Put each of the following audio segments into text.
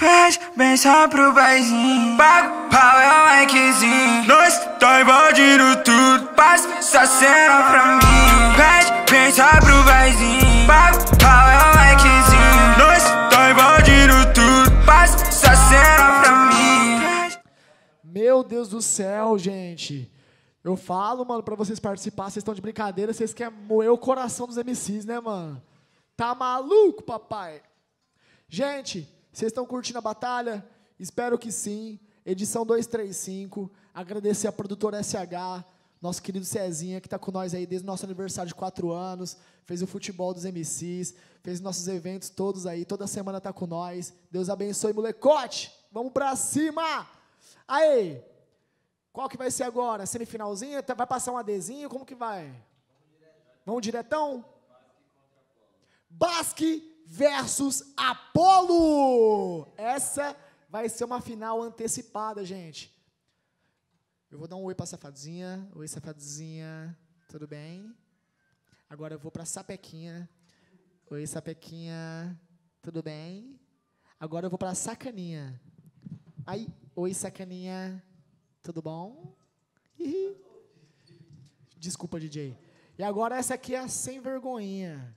Pede só pro paizinho. Pago pau é o likezinho. Nós tá invadindo tudo. Passa essa cena pra mim. Pede só pro paizinho. Pago pau é o likezinho. Nós tá invadindo tudo. Passa essa cena pra mim. Meu Deus do céu, gente. Eu falo, mano, pra vocês participarem, vocês estão de brincadeira, vocês querem moer o coração dos MCs, né, mano? Tá maluco, papai? Gente, vocês estão curtindo a batalha? Espero que sim. Edição 235. Agradecer a produtora SH, nosso querido Cezinha, que está com nós aí desde o nosso aniversário de 4 anos. Fez o futebol dos MCs, fez nossos eventos todos aí. Toda semana tá com nós. Deus abençoe, molecote. Vamos pra cima! Aí! Qual que vai ser agora? Semifinalzinha? Vai passar um adesinho? Como que vai? Vamos diretão? Basque versus Apolo. Essa vai ser uma final antecipada, gente. Eu vou dar um oi para safadinha. Oi, safadinha. Tudo bem? Agora eu vou para Sapequinha. Oi, Sapequinha. Tudo bem? Agora eu vou para Sacaninha. Aí, oi, Sacaninha. Tudo bom? Desculpa, DJ. E agora essa aqui é a sem vergonhinha.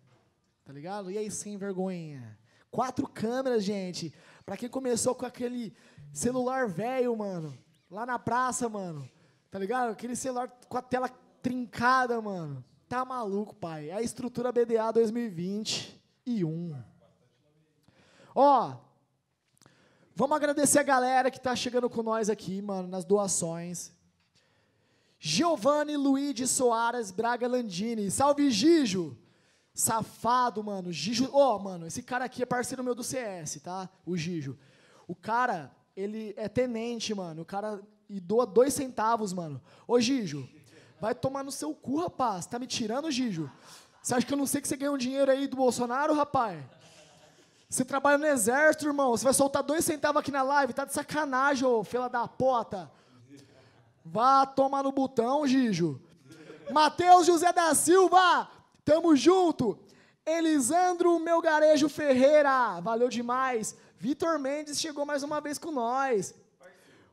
Tá ligado? E aí, sem vergonha? Quatro câmeras, gente. Pra quem começou com aquele celular velho, mano. Lá na praça, mano. Tá ligado? Aquele celular com a tela trincada, mano. Tá maluco, pai. É a estrutura BDA 2021. Ó, vamos agradecer a galera que tá chegando com nós aqui, mano, nas doações. Giovanni Luigi Soares Braga Landini. Salve, Gijo! Safado, mano. Gijo. Ó, oh, mano, esse cara aqui é parceiro meu do CS, tá? O Gijo. O cara, ele é tenente, mano. O cara e doa dois centavos, mano. Ô, Gijo, vai tomar no seu cu, rapaz. Tá me tirando, Gijo? Você acha que eu não sei que você ganhou um dinheiro aí do Bolsonaro, rapaz? Você trabalha no exército, irmão. Você vai soltar dois centavos aqui na live. Tá de sacanagem, ô, fela da pota. Vá tomar no botão, Gijo. Matheus José da Silva. Tamo junto. Elisandro Melgarejo Ferreira, valeu demais. Vitor Mendes chegou mais uma vez com nós.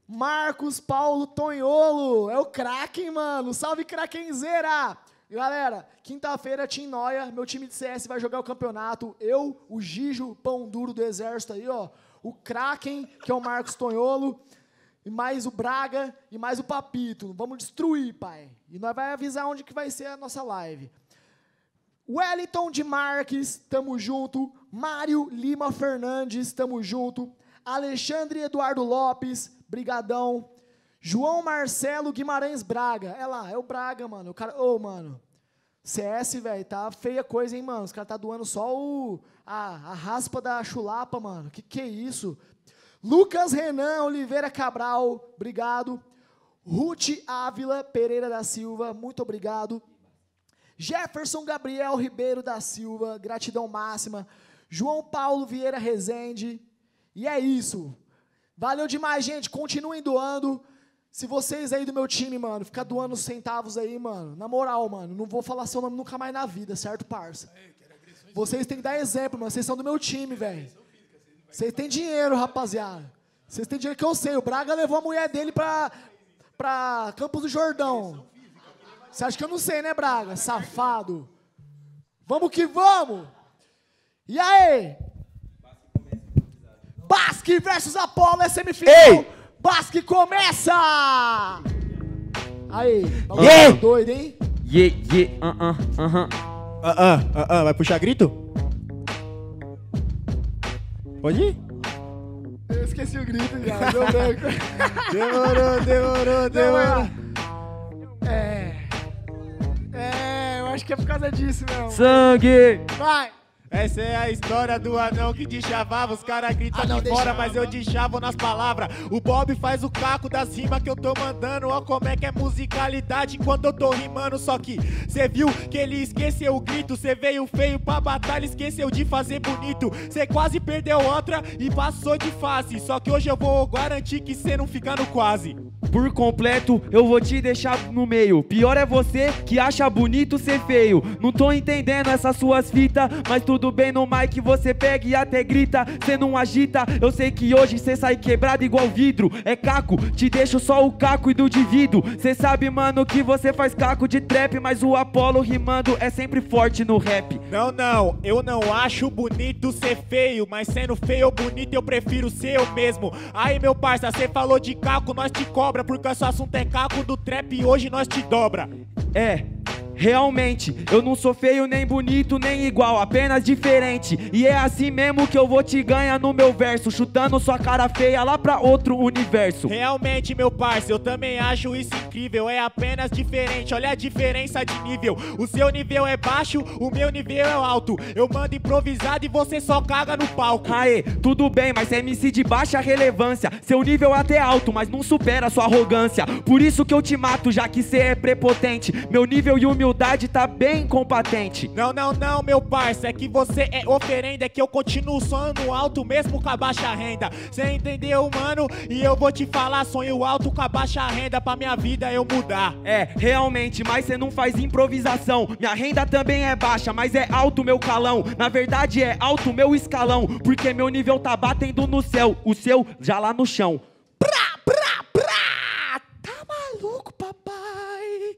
Marcos Paulo Tonholo, é o Kraken, mano. Salve Krakenzeira. Galera, quinta-feira, Tim Noia, meu time de CS vai jogar o campeonato. Eu, o Gijo, pão duro do exército aí, ó. O Kraken, que é o Marcos Tonholo. E mais o Braga e mais o Papito. Vamos destruir, pai. E nós vai avisar onde que vai ser a nossa live. Wellington de Marques, tamo junto. Mário Lima Fernandes, tamo junto. Alexandre Eduardo Lopes, brigadão. João Marcelo Guimarães Braga. É lá, é o Braga, mano. O cara, ô, oh, mano. CS, velho, tá feia coisa, hein, mano. Os caras tá doando só o a, a raspa da chulapa, mano. Que que é isso? Lucas Renan Oliveira Cabral, obrigado. Ruth Ávila Pereira da Silva, muito obrigado. Jefferson Gabriel Ribeiro da Silva, gratidão máxima. João Paulo Vieira Rezende. E é isso. Valeu demais, gente. Continuem doando. Se vocês aí do meu time, mano, ficar doando centavos aí, mano, na moral, mano, não vou falar seu nome nunca mais na vida, certo, parça? Vocês têm que dar exemplo, mano. Vocês são do meu time, velho. Vocês têm dinheiro, rapaziada. Vocês têm dinheiro que eu sei. O Braga levou a mulher dele pra, pra Campos do Jordão. Você acha que eu não sei, né, Braga? Safado. Vamos que vamos. E aí? Basque versus Apolo é semifinal. Ei! Basque começa! Aí, yeah. doido, hein? Yeah, yeah, uh, uh, uh, uh. Uh, uh, uh, uh. Vai puxar grito? Pode ir? Eu esqueci o grito já, deu branco. demorou, demorou, demorou. É. acho que é por causa disso mesmo. Sangue! Vai! Essa é a história do anão que deschavava. Os caras gritam ah, aqui fora, mas eu deschavo nas palavras. O Bob faz o caco das rimas que eu tô mandando. Ó, como é que é musicalidade enquanto eu tô rimando. Só que cê viu que ele esqueceu o grito. Cê veio feio pra batalha, esqueceu de fazer bonito. Cê quase perdeu outra e passou de fase. Só que hoje eu vou garantir que cê não fica no quase. Por completo, eu vou te deixar no meio. Pior é você que acha bonito ser feio. Não tô entendendo essas suas fitas, mas tudo bem no mic você pega e até grita. Cê não agita, eu sei que hoje cê sai quebrado igual vidro. É caco, te deixo só o caco e do divido. Cê sabe, mano, que você faz caco de trap, mas o Apollo rimando é sempre forte no rap. Não, não, eu não acho bonito ser feio, mas sendo feio ou bonito eu prefiro ser eu mesmo. Aí, meu parça, cê falou de caco, nós te cobra, porque o assunto é caco do trap e hoje nós te dobra. É, realmente, eu não sou feio nem bonito nem igual, apenas diferente. E é assim mesmo que eu vou te ganhar no meu verso, chutando sua cara feia lá pra outro universo. Realmente, meu parça, eu também acho isso incrível. É apenas diferente, olha a diferença de nível. O seu nível é baixo, o meu nível é alto. Eu mando improvisado e você só caga no palco. Aê, tudo bem, mas é MC de baixa relevância. Seu nível é até alto, mas não supera sua arrogância. Por isso que eu te mato, já que cê é prepotente. Meu nível e humildade tá bem compatente. Não, não, não, meu parça, é que você é oferenda, é que eu continuo sonhando alto mesmo com a baixa renda. Cê entendeu, mano? E eu vou te falar, sonho alto com a baixa renda pra minha vida eu mudar. É, realmente, mas cê não faz improvisação. Minha renda também é baixa, mas é alto meu calão. Na verdade é alto meu escalão, porque meu nível tá batendo no céu, o seu já lá no chão. Prá, prá, prá! Tá maluco, papai?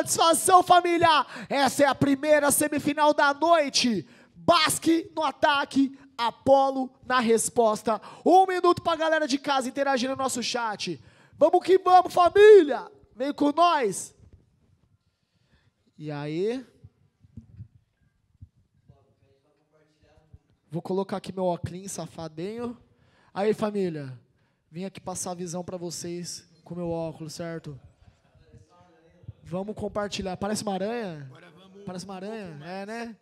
Satisfação, família! Essa é a primeira semifinal da noite. Basque no ataque, Apolo na resposta. Um minuto pra galera de casa interagir no nosso chat. Vamos que vamos, família! Vem com nós! E aí? Vou colocar aqui meu óculos safadinho. Aí, família, vim aqui passar a visão pra vocês com meu óculos, certo? Vamos compartilhar. Parece uma aranha? Parece uma aranha? É, né?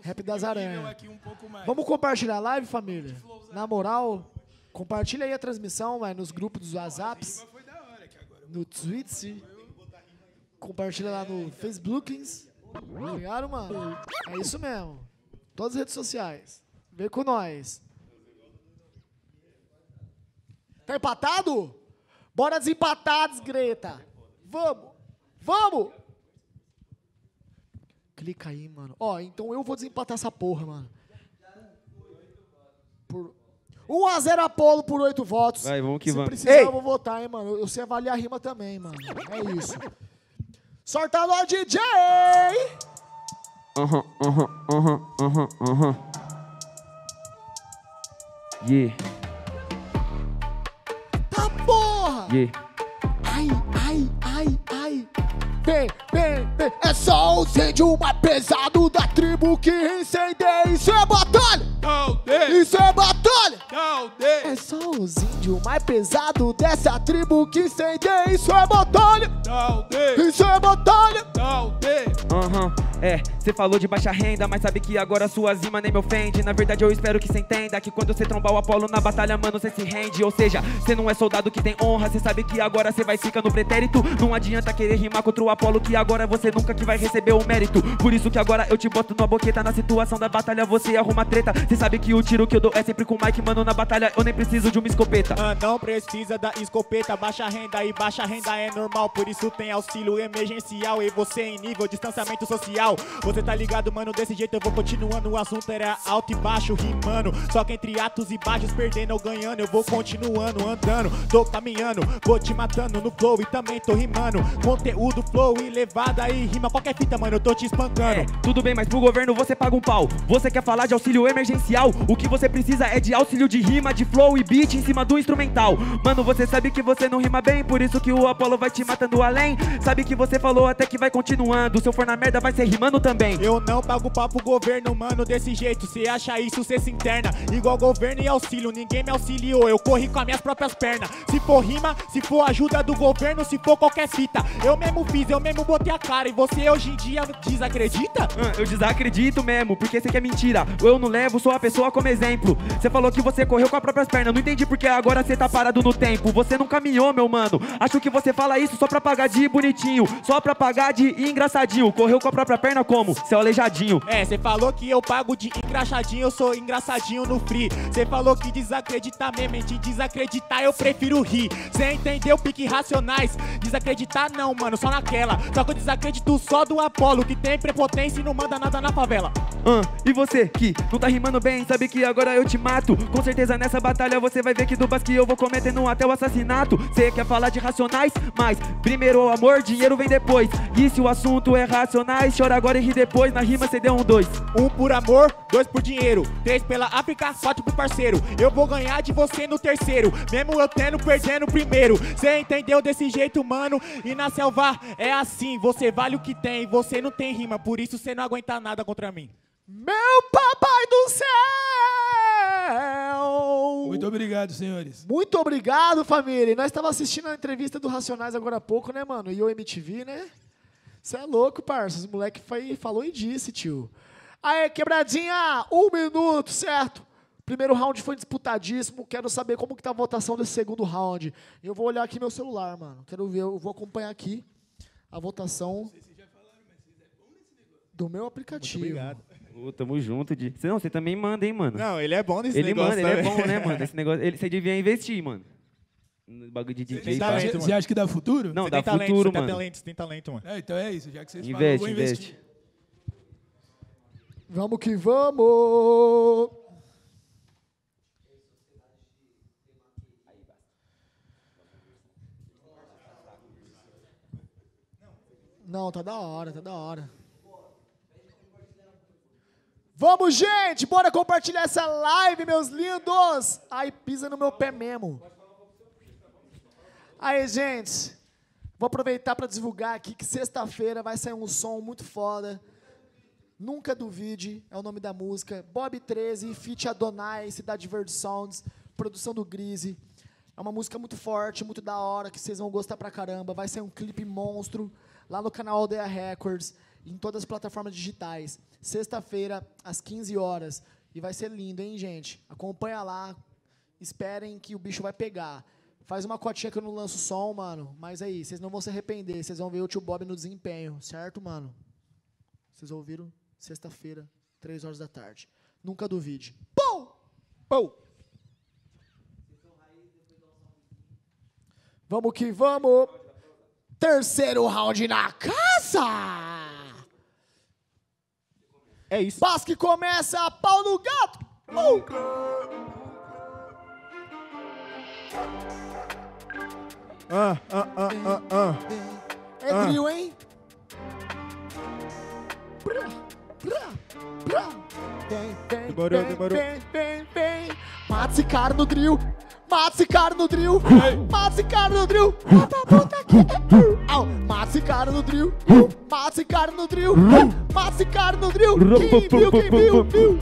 Rap das aranhas. Vamos compartilhar a live, família? Na moral, compartilha aí a transmissão vai, nos grupos dos WhatsApps, no Twitch, compartilha lá no Facebook. Ligaram, mano? É isso mesmo. Todas as redes sociais. Vem com nós. Tá empatado? Bora desempatar, desgreta. Vamos. Vamos. Clica aí, mano. Ó, então eu vou desempatar essa porra, mano. Por 1 a 0 Apolo por 8 votos. Vai, vamos que Se vamos. precisar, eu vou votar, hein, mano. Eu sei avaliar a rima também, mano. É isso. Sorta lá, DJ! Aham, aham, aham, aham, aham. Yeah, Tá porra! yeah. Vem, vem, vem. É só o incêndio mais pesado da tribo que incendeia. Isso é batalha! Isso é batalha! É só os índios mais pesados dessa tribo que incendeia. Isso é batalha! Isso é batalha! Aham, é, cê falou de baixa renda, mas sabe que agora sua zima nem me ofende. Na verdade, eu espero que cê entenda que quando cê trombar o Apolo na batalha, mano, cê se rende. Ou seja, cê não é soldado que tem honra, cê sabe que agora cê vai ficar no pretérito. Não adianta querer rimar contra o Apolo, que agora você nunca que vai receber o mérito. Por isso que agora eu te boto numa boqueta na situação da batalha, você arruma treta. Cê sabe que o tiro que eu dou é sempre com o Mike, mano, na batalha eu nem preciso de uma escopeta. Ah, não precisa da escopeta, baixa renda e baixa renda é normal, por isso tem auxílio emergencial e você em nível distanciamento social. Você tá ligado, mano, desse jeito eu vou continuando, o assunto era alto e baixo rimando, só que entre atos e baixos perdendo ou ganhando, eu vou continuando andando, tô caminhando, vou te matando no flow e também tô rimando, conteúdo, flow e levada e rima, qualquer fita, mano, eu tô te espancando. É, tudo bem, mas pro governo você paga um pau. Você quer falar de auxílio emergencial? O que você precisa é de auxílio de rima, de flow e beat em cima do instrumental. Mano, você sabe que você não rima bem, por isso que o Apollo vai te matando além. Sabe que você falou até que vai continuando. Se eu for na merda, vai ser rimando também. Eu não pago papo governo, mano, desse jeito. Cê acha isso, cê se interna. Igual governo e auxílio, ninguém me auxiliou. Eu corri com as minhas próprias pernas. Se for rima, se for ajuda do governo, se for qualquer fita. Eu mesmo fiz, eu mesmo botei a cara. E você hoje em dia desacredita? Ah, Eu desacredito mesmo, porque você quer mentira. Eu não levo só a pessoa como exemplo. Você falou que você correu com as próprias pernas. Não entendi porque agora você tá parado no tempo. Você não caminhou, meu mano. Acho que você fala isso só pra pagar de bonitinho. Só pra pagar de engraçadinho. Correu com a própria perna perna como? Seu aleijadinho. É, cê falou que eu pago de engraxadinho, eu sou engraçadinho no free. Cê falou que desacreditar mesmo, hein? De desacreditar eu prefiro rir. Cê entendeu, pique racionais? Desacreditar não, mano, só naquela. Só que eu desacredito só do Apolo, que tem prepotência e não manda nada na favela. Ah, e você que não tá rimando bem, sabe que agora eu te mato. Com certeza nessa batalha você vai ver que do basque eu vou cometendo até o assassinato. Cê quer falar de racionais, mas primeiro o amor, dinheiro vem depois. E se o assunto é racionais, chora agora e ri depois. Na rima cê deu um dois. Um por amor, dois por dinheiro. Três pela África, quatro pro parceiro. Eu vou ganhar de você no terceiro. Mesmo eu tendo, perdendo o primeiro. Cê entendeu desse jeito, mano? E na selva é assim. Você vale o que tem, você não tem rima. Por isso cê não aguenta nada contra mim. Meu papai do céu! Muito obrigado, senhores. Muito obrigado, família. E nós estávamos assistindo a entrevista do Racionais agora há pouco, né, mano? E o MTV, né? Você é louco, parça. Os moleque foi, falou e disse, tio. Aê, quebradinha! Um minuto, certo? Primeiro round foi disputadíssimo. Quero saber como que tá a votação desse segundo round. Eu vou olhar aqui meu celular, mano. Quero ver, eu vou acompanhar aqui a votação do meu aplicativo. Obrigado. Ô, tamo junto, de. Não, você também manda, hein, mano. Não, ele é bom nesse ele negócio manda, ele é também. bom, né, mano? Esse negócio. Ele, você devia investir, mano. Bagulho de DJ. Você, mano. você acha que dá futuro? Não, Você dá tem talento, futuro, você tem mano. talento, você tem talento, mano. É, então é isso. Já que vocês falam, Investe, investir. investe. Vamos que vamos! Não, tá da hora, tá da hora. Vamos, gente! Bora compartilhar essa live, meus lindos! Ai, pisa no meu pé mesmo. Aí, gente, vou aproveitar para divulgar aqui que sexta-feira vai sair um som muito foda. Nunca Duvide é o nome da música. Bob 13, feat Adonai, Cidade Verde Sounds, produção do Grise. É uma música muito forte, muito da hora, que vocês vão gostar pra caramba. Vai ser um clipe monstro lá no canal Aldeia Records, em todas as plataformas digitais. Sexta-feira, às 15 horas. E vai ser lindo, hein, gente? Acompanha lá. Esperem que o bicho vai pegar. Faz uma cotinha que eu não lanço som, mano. Mas aí, vocês não vão se arrepender. Vocês vão ver o tio Bob no desempenho, certo, mano? Vocês ouviram? Sexta-feira, três horas da tarde. Nunca duvide. Pum! Pô! Vamos que vamos! Terceiro round na casa! É isso. Basque começa, pau no gato! Uh! Ah, ah, ah, ah, ah. É drill, hein? Demorou, demorou. vem. Mata esse cara no drill. Mata esse cara no drill. Mata esse cara no drill. Mata a puta aqui. Mata esse cara no drill. Mata esse cara no drill. Mata esse cara no drill. Quem viu, quem viu, viu.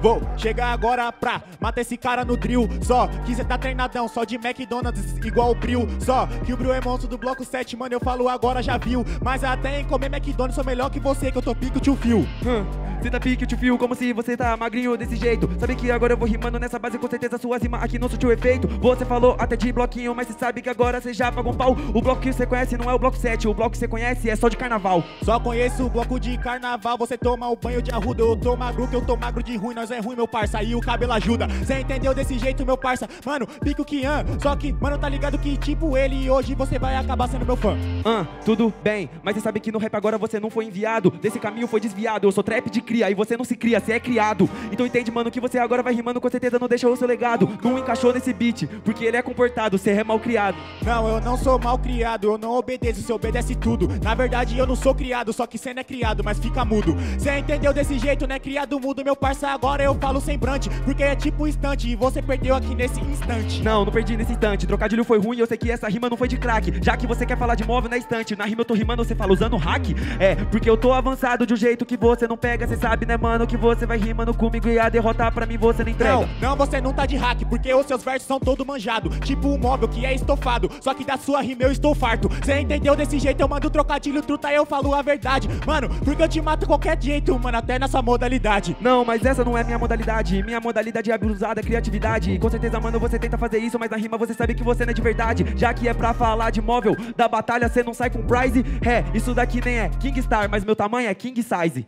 Vou chegar agora pra matar esse cara no drill. Só que cê tá treinadão, só de McDonald's igual o Bril. Só que o Bril é monstro do bloco 7, mano. Eu falo agora, já viu. Mas até em comer McDonald's sou melhor que você, que eu tô pico tio fio. Hã, Cê tá pique, tio fio, como se você tá magrinho desse jeito. Sabe que agora eu vou rimando nessa base, com certeza suas rimas aqui não surtiu efeito. Você falou até de bloquinho, mas cê sabe que agora cê já pagou um pau. O bloco que você conhece não é o bloco 7, o bloco que você conhece é só de carnaval. Só conheço o bloco de carnaval, você toma o banho de arruda. Eu tô magro, que eu tô magro de ruim, nós é ruim, meu parça. Aí o cabelo ajuda. Cê entendeu desse jeito, meu parça? Mano, pico que an. Só que, mano, tá ligado que tipo ele hoje você vai acabar sendo meu fã. Ah, tudo bem, mas você sabe que no rap agora você não foi enviado. Desse caminho foi desviado. Eu sou trap de cria e você não se cria, você é criado. Então entende, mano, que você agora vai rimando, com certeza não deixou o seu legado. Não encaixou nesse beat, porque ele é comportado, você é mal criado. Não, eu não sou mal criado, eu não obedeço, você obedece tudo. Na verdade, eu não sou criado, só que cê não é criado, mas fica mudo. Cê entendeu desse jeito, né? Criado mudo, meu parça, agora eu falo semblante. Porque é tipo instante, e você perdeu aqui nesse instante. Não, não perdi nesse instante. Trocadilho foi ruim, eu sei que essa rima não foi de craque. Já que você quer falar de móvel na estante, na rima eu tô rimando, você fala usando hack? É, porque eu tô avançado de um jeito que você não pega, você sabe, né, mano, que você vai rimando comigo e a derrotar pra mim você não entrega. Não, não, você não tá de hack, porque os seus versos são todo manjado. Tipo um móvel que é estofado, só que da sua rima eu estou farto. Cê entendeu desse jeito? Eu mando trocadilho, truta, eu falo a verdade. Mano, porque eu te mato qualquer jeito, mano, até nessa modalidade. Não, mas essa não é minha modalidade. Minha modalidade é abusada, criatividade. Com certeza, mano, você tenta fazer isso, mas na rima você sabe que você não é de verdade. Já que é pra falar de móvel, da batalha você não sai com prize. É, isso daqui nem é King Star, mas meu tamanho é King Size.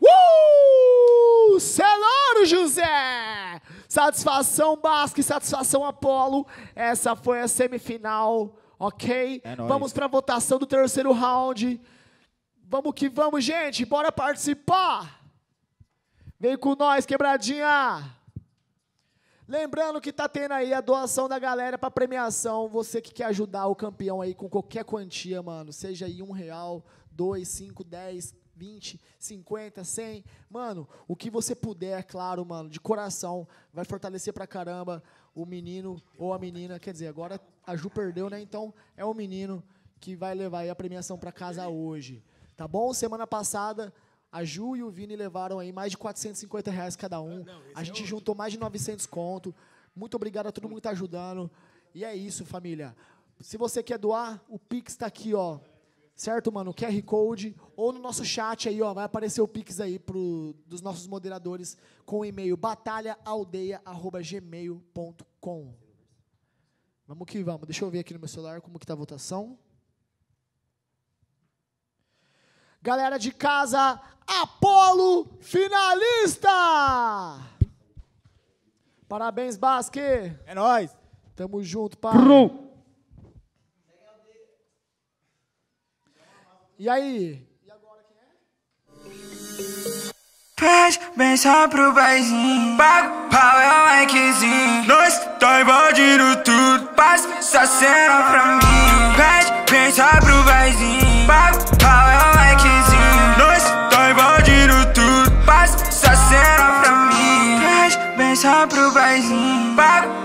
Uh! Celoro, José! Satisfação Basque, satisfação Apolo. Essa foi a semifinal, ok? É vamos pra votação do terceiro round. Vamos que vamos, gente. Bora participar. Vem com nós, quebradinha. Lembrando que tá tendo aí a doação da galera pra premiação. Você que quer ajudar o campeão aí com qualquer quantia, mano. Seja aí um real, dois, cinco, dez, vinte, cinquenta, cem. Mano, o que você puder, claro, mano, de coração. Vai fortalecer pra caramba o menino ou a menina. Quer dizer, agora a Ju perdeu, né? Então é o menino que vai levar aí a premiação pra casa hoje. Tá bom? Semana passada, a Ju e o Vini levaram aí mais de 450 reais cada um. A gente juntou mais de 900 conto. Muito obrigado a todo mundo que tá ajudando. E é isso, família. Se você quer doar, o Pix tá aqui, ó. Certo, mano? O QR Code. Ou no nosso chat aí, ó. Vai aparecer o Pix aí pro, dos nossos moderadores com o e-mail batalhaaldeia.gmail.com. Vamos que vamos. Deixa eu ver aqui no meu celular como que tá a votação. Galera de casa, Apolo finalista! Parabéns, Basque! É nóis. Tamo junto, pai. E aí? Pede benção pro paizinho Pago pau é o likezinho Nós tá invadindo tudo. Passa essa cena pra mim. Pede benção pro paizinho Pago pau é o likezinho Nós tá invadindo tudo. Passa essa cena pra mim. Pede benção pro paizinho Pago